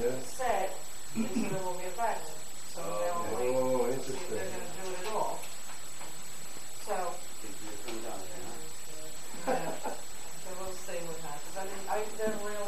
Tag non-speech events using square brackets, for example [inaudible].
yeah. set into the movie of So oh, they'll wait oh, see if they're going to do it at all. So. Did you come down there, huh? [laughs] Yeah. we'll see what happens. I mean, I didn't realize.